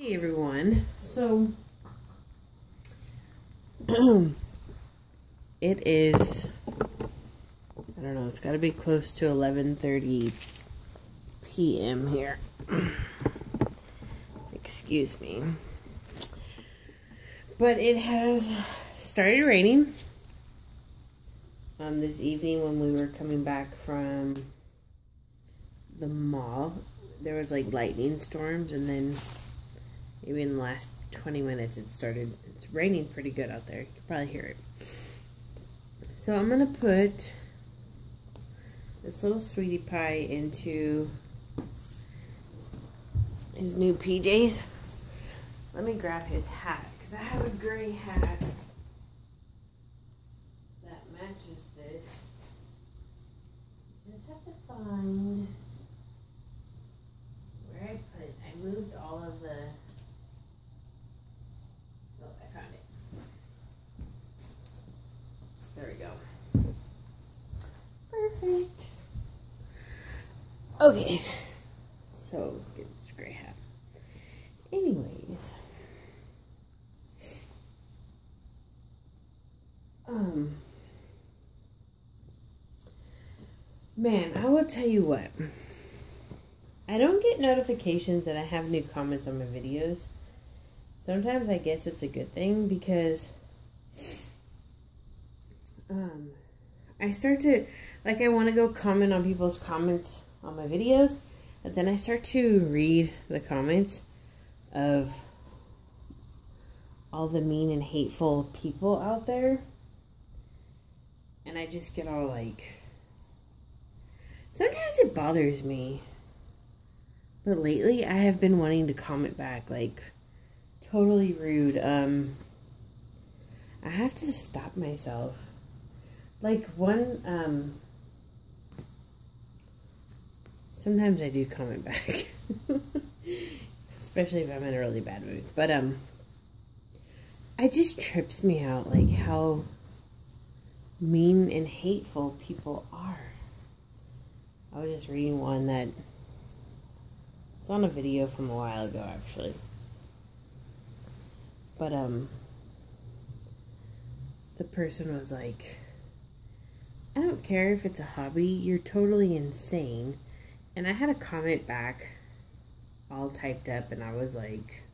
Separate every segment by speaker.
Speaker 1: Hey everyone. So it is I don't know, it's got to be close to 11:30 p.m. here. Excuse me. But it has started raining um this evening when we were coming back from the mall. There was like lightning storms and then maybe in the last 20 minutes it started it's raining pretty good out there. You can probably hear it. So i'm gonna put this little sweetie pie into his new pjs let me grab his hat because i have a gray hat that matches this. Just have to find where i put it. I moved all of the There we go. Perfect. Okay. So, get this gray hat. Anyways. Um. Man, I will tell you what. I don't get notifications that I have new comments on my videos. Sometimes I guess it's a good thing because um, I start to, like, I want to go comment on people's comments on my videos, But then I start to read the comments of all the mean and hateful people out there, and I just get all like, sometimes it bothers me, but lately I have been wanting to comment back, like, totally rude, um, I have to stop myself. Like one um sometimes I do comment back. Especially if I'm in a really bad mood. But um it just trips me out like how mean and hateful people are. I was just reading one that it's on a video from a while ago actually. But um the person was like I don't care if it's a hobby, you're totally insane. And I had a comment back all typed up, and I was like,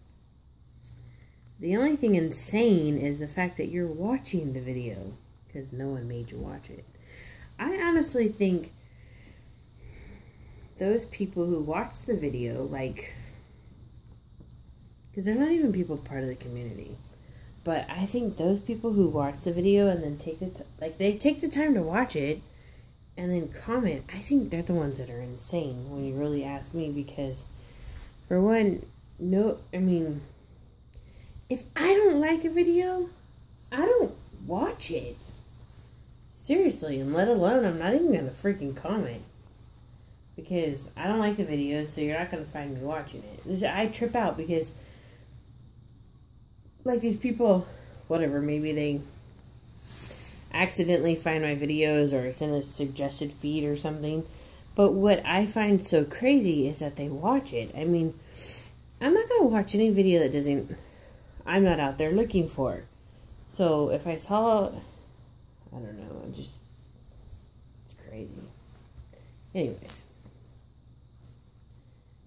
Speaker 1: the only thing insane is the fact that you're watching the video because no one made you watch it. I honestly think those people who watch the video, like, because they're not even people part of the community. But I think those people who watch the video and then take the like they take the time to watch it and then comment, I think they're the ones that are insane when you really ask me because for one, no, I mean if I don't like a video, I don't watch it. Seriously, and let alone I'm not even to freaking comment because I don't like the video, so you're not to find me watching it. I trip out because like these people, whatever, maybe they accidentally find my videos or send a suggested feed or something. But what I find so crazy is that they watch it. I mean, I'm not going to watch any video that doesn't, I'm not out there looking for. So if I saw, I don't know, I'm just, it's crazy. Anyways.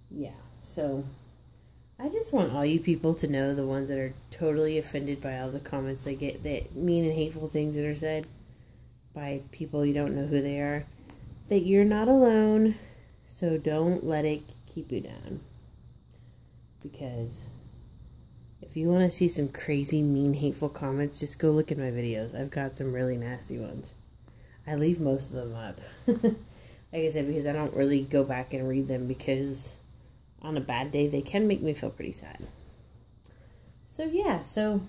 Speaker 1: Yeah, so I just want all you people to know, the ones that are totally offended by all the comments they get, that mean and hateful things that are said by people you don't know who they are, that you're not alone, so don't let it keep you down. Because if you want to see some crazy, mean, hateful comments, just go look at my videos. I've got some really nasty ones. I leave most of them up. like I said, because I don't really go back and read them because on a bad day, they can make me feel pretty sad. So yeah, so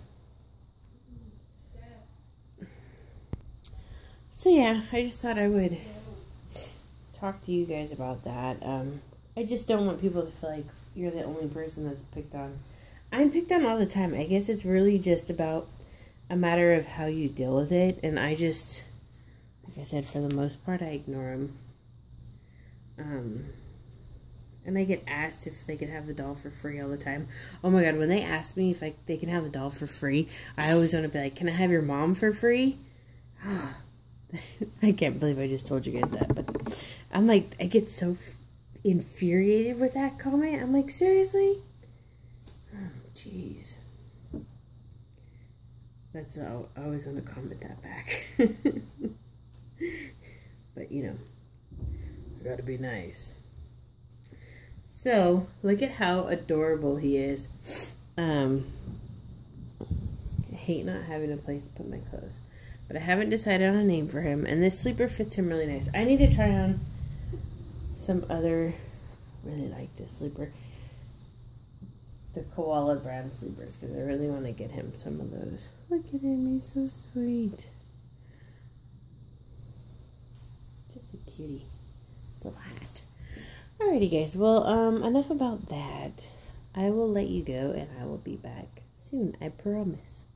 Speaker 1: so yeah, I just thought I would talk to you guys about that. Um, I just don't want people to feel like you're the only person that's picked on. I'm picked on all the time. I guess it's really just about a matter of how you deal with it, and I just, like I said, for the most part, I ignore them. Um, And I get asked if they can have the doll for free all the time. Oh my god, when they ask me if I, they can have the doll for free, I always want to be like, can I have your mom for free? I can't believe I just told you guys that, but I'm like, I get so infuriated with that comment. I'm like, seriously? Oh, jeez. That's how I always want to comment that back. but you know, I gotta be nice. So, look at how adorable he is. Um, I hate not having a place to put my clothes. But I haven't decided on a name for him. And this sleeper fits him really nice. I need to try on some other, really like this sleeper. The koala brand sleepers. Because I really want to get him some of those. Look at him. He's so sweet. Just a cutie. Little hat. Alrighty guys. Well, um, enough about that. I will let you go and I will be back soon. I promise.